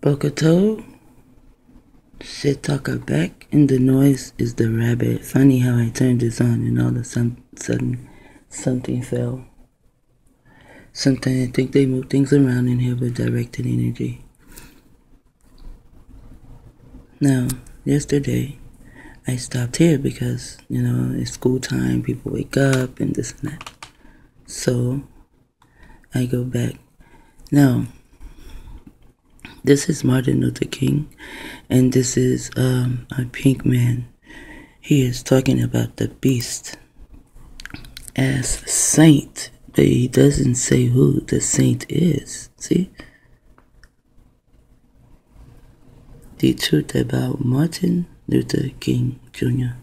Bokato, Shitaka back, and the noise is the rabbit. Funny how I turned this on and all of a sudden something fell. Sometimes I think they move things around in here with directed energy. Now, yesterday, I stopped here because, you know, it's school time, people wake up and this and that. So, I go back. Now, this is Martin Luther King, and this is um, a pink man. He is talking about the beast as saint, but he doesn't say who the saint is. See? The truth about Martin Luther King Jr.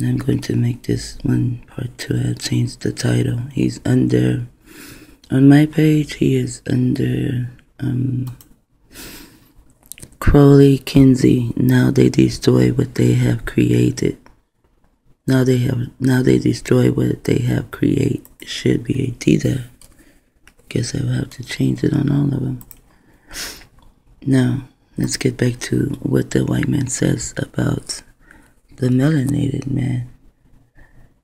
I'm going to make this one part two. I'll change the title. He's under, on my page, he is under um, Crowley Kinsey. Now they destroy what they have created. Now they have now they destroy what they have created. Should be a D there. Guess I'll have to change it on all of them. Now let's get back to what the white man says about the melanated man.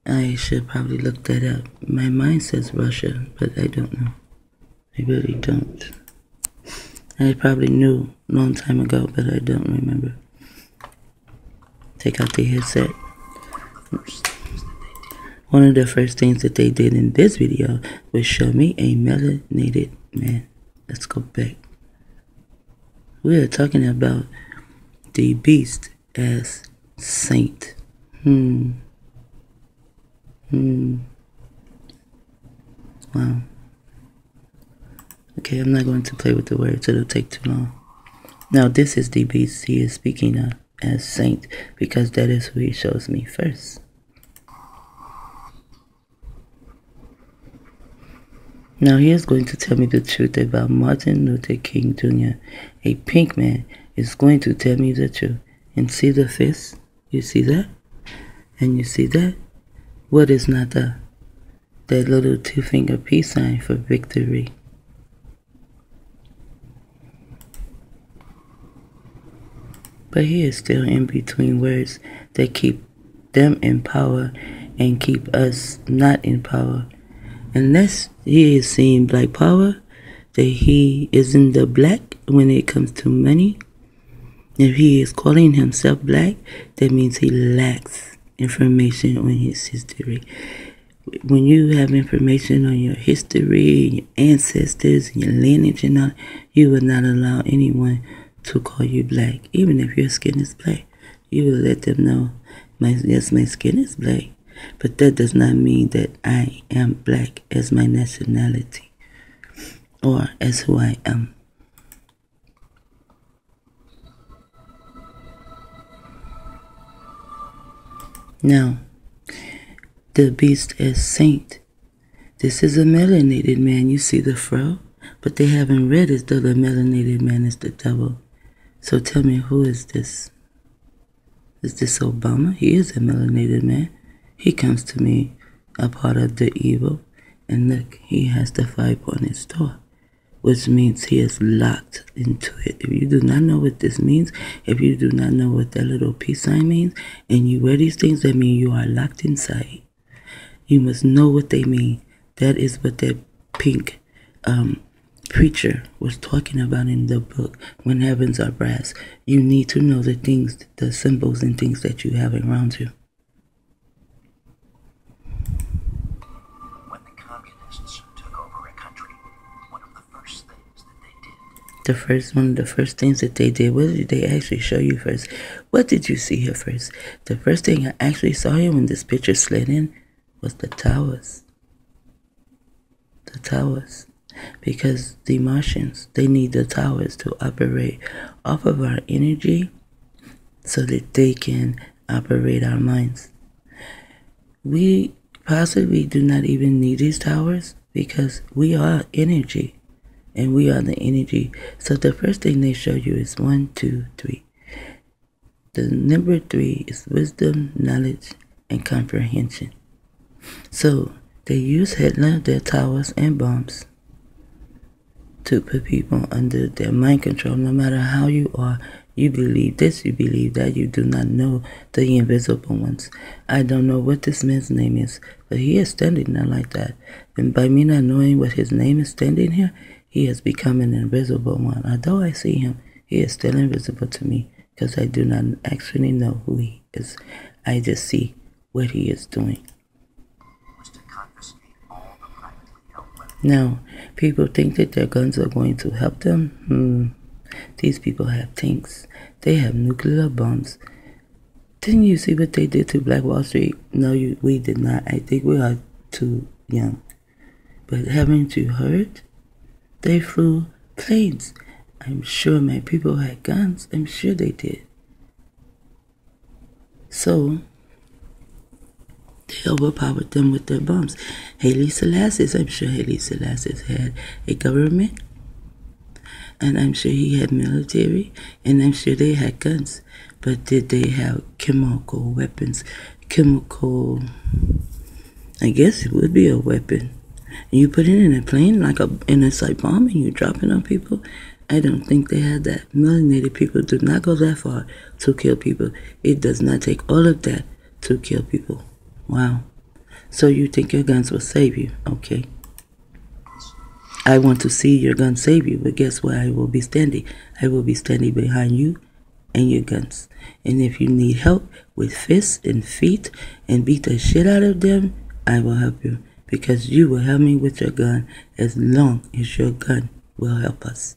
I should probably look that up. My mind says Russia, but I don't know. I really don't. I probably knew a long time ago, but I don't remember. Take out the headset. One of the first things that they did in this video was show me a melanated man. Let's go back. We are talking about the beast as saint. Hmm. Hmm. Wow. Okay, I'm not going to play with the words, it'll take too long. Now, this is the beast he is speaking of as saint because that is who he shows me first. Now, he is going to tell me the truth about Martin Luther King Jr. A pink man is going to tell me the truth. And see the fist? You see that? And you see that? What is not the that little two finger peace sign for victory? But he is still in between words that keep them in power and keep us not in power. Unless he is seeing black power, that he isn't the black when it comes to money. If he is calling himself black, that means he lacks information on his history. When you have information on your history, your ancestors, and your lineage and all, you will not allow anyone to call you black, even if your skin is black. You will let them know, my, yes, my skin is black, but that does not mean that I am black as my nationality or as who I am. Now, the beast is saint. This is a melanated man. You see the fro, but they haven't read it though the melanated man is the devil. So tell me, who is this? Is this Obama? He is a melanated man. He comes to me a part of the evil. And look, he has the five on his door, which means he is locked into it. If you do not know what this means, if you do not know what that little peace sign means, and you wear these things, that mean you are locked inside. You must know what they mean. That is what that pink um, preacher was talking about in the book when heavens are brass you need to know the things the symbols and things that you have around you. When the communists took over a country one of the first things that they did the first one of the first things that they did what did they actually show you first. What did you see here first? The first thing i actually saw here when this picture slid in was the towers. The towers because the Martians they need the towers to operate off of our energy so that they can operate our minds. We possibly do not even need these towers because we are energy and we are the energy. So the first thing they show you is one, two, three. The number three is wisdom, knowledge, and comprehension. So they use Hitler, their towers, and bombs to put people under their mind control. No matter how you are, you believe this, you believe that, you do not know the invisible ones. I don't know what this man's name is, but he is standing there like that. And by me not knowing what his name is standing here, he has become an invisible one. Although I see him, he is still invisible to me because I do not actually know who he is. I just see what he is doing. Now, people think that their guns are going to help them. Hmm. These people have tanks. They have nuclear bombs. Didn't you see what they did to Black Wall Street? No, you, we did not. I think we are too young. But haven't you heard? They flew planes. I'm sure my people had guns. I'm sure they did. So, they overpowered them with their bombs. Haile Selassie, I'm sure Haile Selassie had a government, and I'm sure he had military, and I'm sure they had guns. But did they have chemical weapons? Chemical, I guess it would be a weapon. And you put it in a plane like a in a site bomb and you drop it on people. I don't think they had that. Melanated people do not go that far to kill people. It does not take all of that to kill people. Wow. So you think your guns will save you? Okay. I want to see your guns save you, but guess where I will be standing? I will be standing behind you and your guns. And if you need help with fists and feet and beat the shit out of them, I will help you because you will help me with your gun as long as your gun will help us.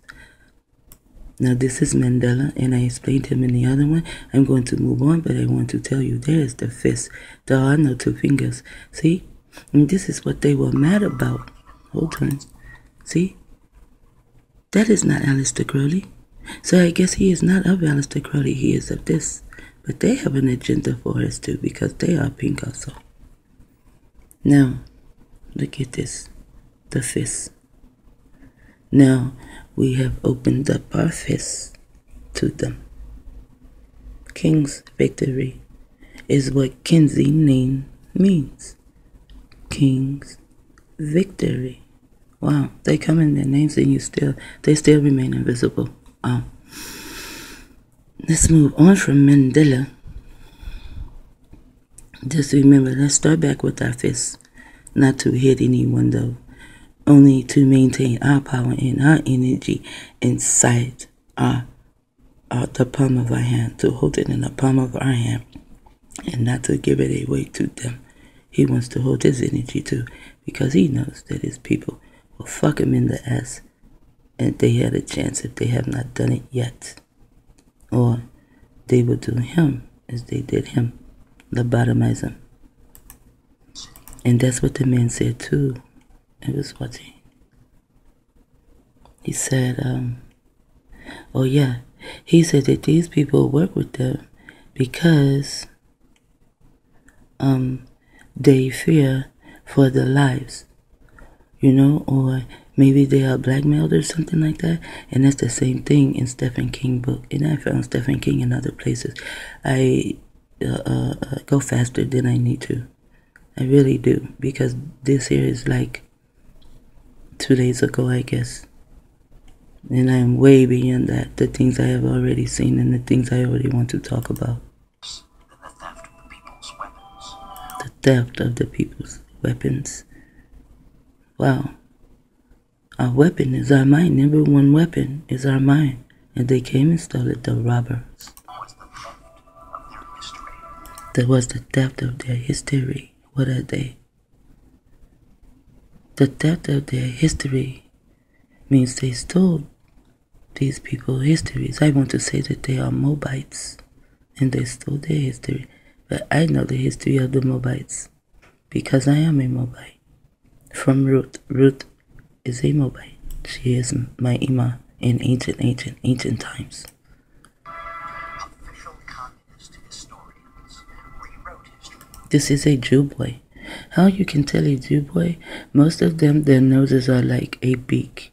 Now this is Mandela, and I explained him in the other one. I'm going to move on, but I want to tell you there is the fist. There are no two fingers. See? And this is what they were mad about. Hold on. See? That is not Aleister Crowley. So I guess he is not of Aleister Crowley. He is of this. But they have an agenda for us too, because they are pink also. Now, look at this. The fist. Now, we have opened up our fists to them. King's victory is what Kinsey name means. King's victory. Wow, they come in their names and you still they still remain invisible. Wow. Let's move on from Mandela. Just remember, let's start back with our fists. Not to hit anyone though only to maintain our power and our energy inside our, our the palm of our hand, to hold it in the palm of our hand and not to give it away to them. He wants to hold his energy too because he knows that his people will fuck him in the ass and they had a chance if they have not done it yet. Or they will do him as they did him, lobotomize him. And that's what the man said too. It was what he, he said, um, oh yeah, he said that these people work with them because um, they fear for their lives, you know, or maybe they are blackmailed or something like that. And that's the same thing in Stephen King book. And I found Stephen King in other places. I uh, uh, uh go faster than I need to. I really do because this here is like two days ago, I guess. And I'm way beyond that, the things I have already seen and the things I already want to talk about. The theft of the people's weapons. Wow. Our weapon is our mind. Number one weapon is our mind. And they came and stole it, the robbers. That was the theft of their history. What are they? The depth of their history means they stole these people's histories. I want to say that they are Moabites and they stole their history. But I know the history of the Moabites because I am a Moabite. From Ruth. Ruth is a Moabite. She is my Ima in ancient, ancient, ancient times. This is a Jew boy. How you can tell a Jew boy? Most of them, their noses are like a beak.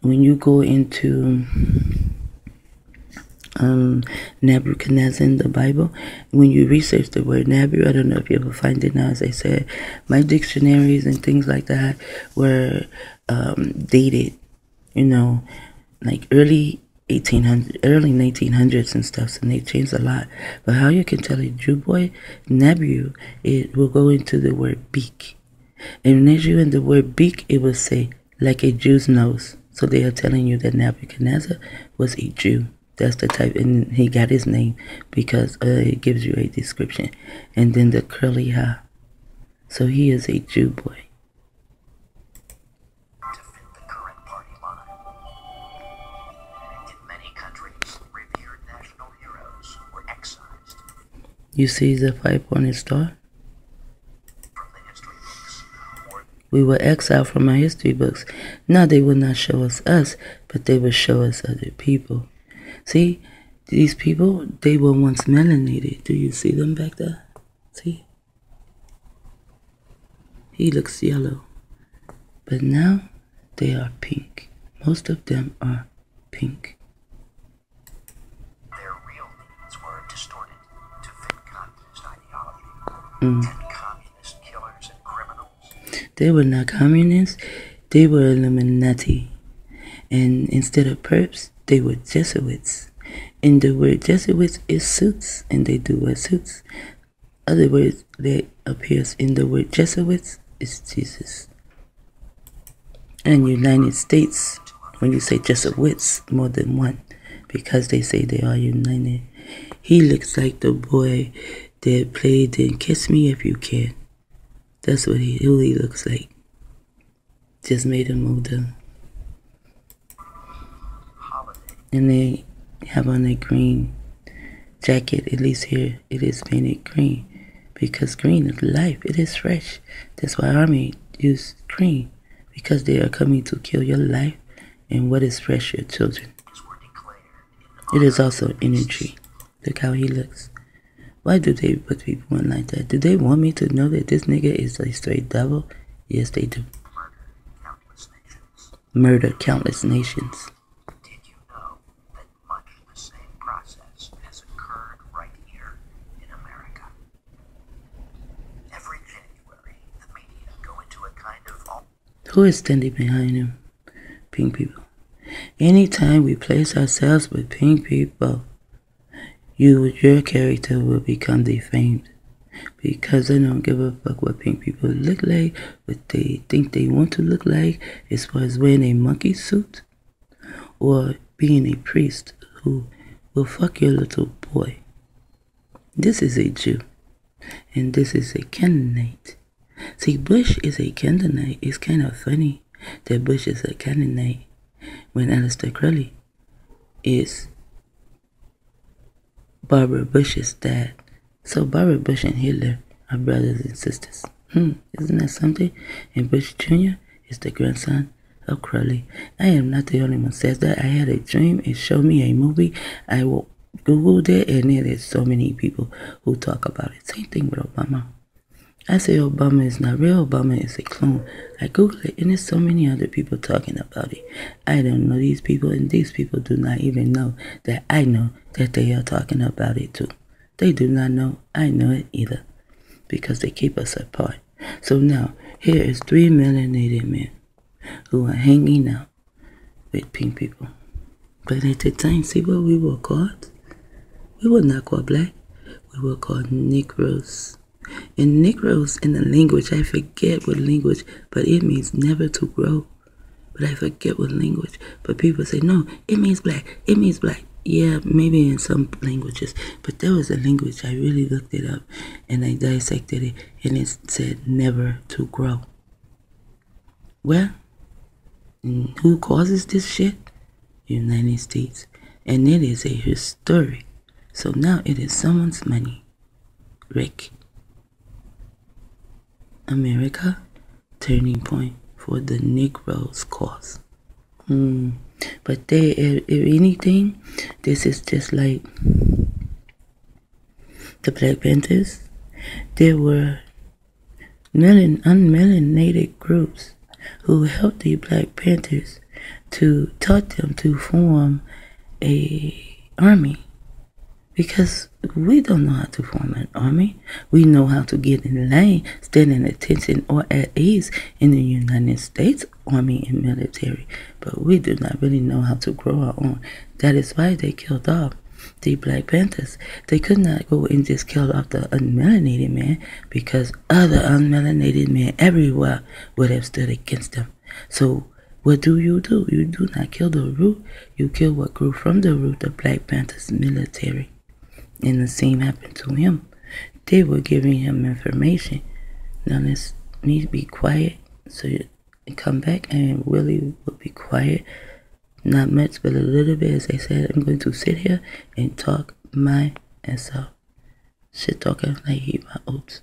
When you go into um, Nebuchadnezzar in the Bible, when you research the word Nebu, I don't know if you ever find it now, as I said, my dictionaries and things like that were um, dated you know, like early 1800, early 1900s and stuff, and they changed a lot. But how you can tell a Jew boy, Nebu, it will go into the word beak. And as you in the word beak, it will say, like a Jew's nose. So they are telling you that Nebuchadnezzar was a Jew. That's the type, and he got his name because uh, it gives you a description. And then the curly hair. So he is a Jew boy. You see the five pointed star? We were exiled from our history books. Now they will not show us us, but they will show us other people. See, these people, they were once melanated. Do you see them back there? See? He looks yellow. But now they are pink. Most of them are pink. Mm. Communist killers and criminals They were not communists, they were Illuminati. And instead of perps, they were Jesuits. And the word Jesuits is suits, and they do wear suits. Other words that appears in the word Jesuits is Jesus. And United States, when you say Jesuits, more than one, because they say they are united. He looks like the boy that played in Kiss Me If You Can. That's what he really looks like. Just made him older. And they have on a green jacket, at least here it is painted green. Because green is life, it is fresh. That's why army use green. Because they are coming to kill your life and what is fresh, your children. It is also energy. Look how he looks. Why do they put people in like that? Do they want me to know that this nigga is a straight devil? Yes, they do. murder countless nations. Murder countless nations. Did you know that much the same process has occurred right here in America? Every January, the media go into a kind of Who is standing behind him? Pink people. Anytime we place ourselves with pink people, you, your character will become defamed. Because I don't give a fuck what pink people look like, what they think they want to look like, as far as wearing a monkey suit or being a priest who will fuck your little boy. This is a Jew, and this is a Canaanite. See, Bush is a Canaanite. It's kind of funny that Bush is a Canaanite when Aleister Crowley is Barbara Bush's dad. So Barbara Bush and Hitler are brothers and sisters. Hmm, isn't that something? And Bush Jr. is the grandson of Crowley. I am not the only one says that. I had a dream. It showed me a movie. I will Googled it, and there is so many people who talk about it. Same thing with Obama. I say Obama is not real. Obama is a clone. I Google it, and there's so many other people talking about it. I don't know these people, and these people do not even know that I know that they are talking about it too. They do not know I know it either, because they keep us apart. So now here is three melanated men who are hanging out with pink people. But at the time, see what we were called? We were not called black. We were called Negroes. And Negroes in the language, I forget what language, but it means never to grow. But I forget what language. But people say, no, it means black. It means black. Yeah, maybe in some languages. But there was a language, I really looked it up and I dissected it, and it said never to grow. Well, mm, who causes this shit? United States. And it is a historic. So now it is someone's money. Rick. America, turning point for the Negroes' cause. Hmm. But they, if, if anything, this is just like the Black Panthers. There were melon, unmelanated groups who helped the Black Panthers to taught them to form a army because we don't know how to form an army. We know how to get in line, stand in attention or at ease in the United States army and military, but we do not really know how to grow our own. That is why they killed off the Black Panthers. They could not go and just kill off the unmelanated man because other unmelanated men everywhere would have stood against them. So what do you do? You do not kill the root. You kill what grew from the root, the Black Panthers military. And the same happened to him. They were giving him information. Now let's me be quiet so you come back and Willie will be quiet not much, but a little bit. As I said, I'm going to sit here and talk my ass off. Shit talking like he my oats.